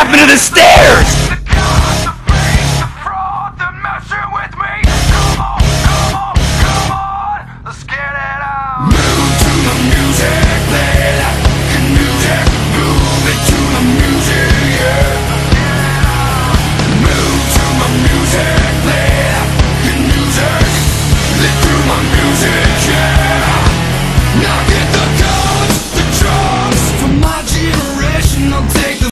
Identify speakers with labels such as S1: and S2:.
S1: Happened to the stairs?